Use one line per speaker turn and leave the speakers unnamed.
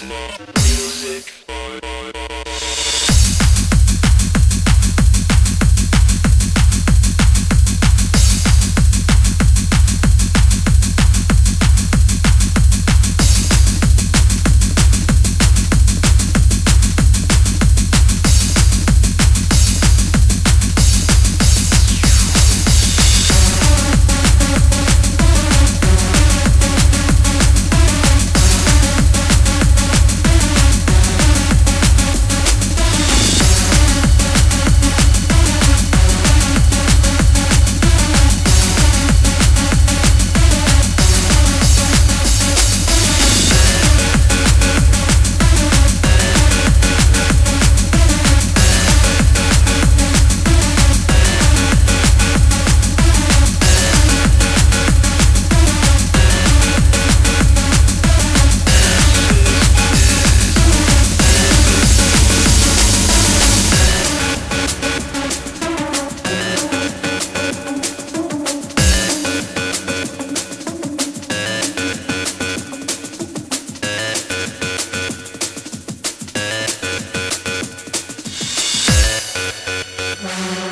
Music, music, boy. Thank you.